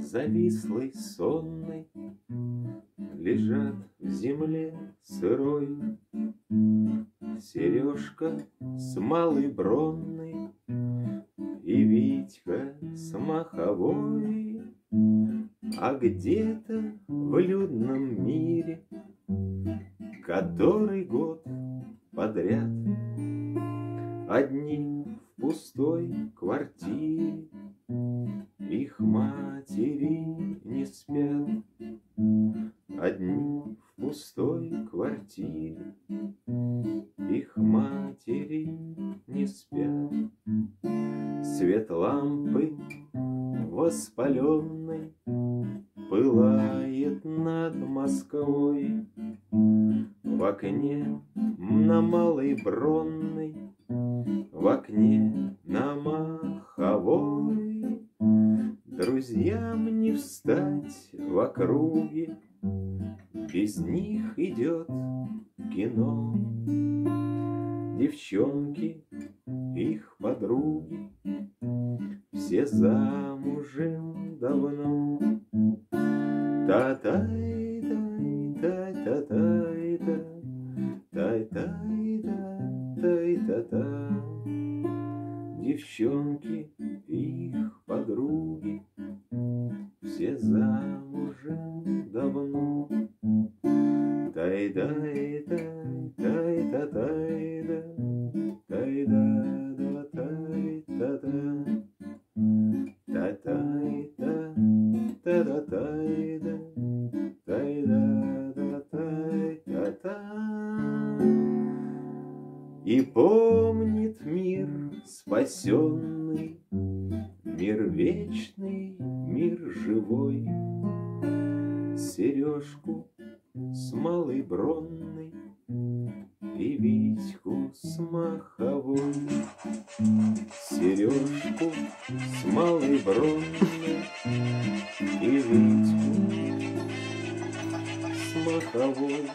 завислый, сонный, Лежат в земле сырой. Сережка с малой бронной И Витька с маховой, А где-то в людном мире Который год подряд Одни в пустой квартире в пустой квартире. Их матери не спят. Свет лампы воспаленной Пылает над Москвой. В окне на Малой Бронной В окне на Маховой. Друзьям не встать в округе без них идет кино. Девчонки, их подруги, Все замужем давно. Девчонки, их подруги, Все замужем давно. тай та тай та да та тай та та да тай да И помнит мир спасенный, Мир вечный, мир живой, Сережку с малой бронной И Витьку с маховой. Сережку с малой бронной И Витьку с маховой.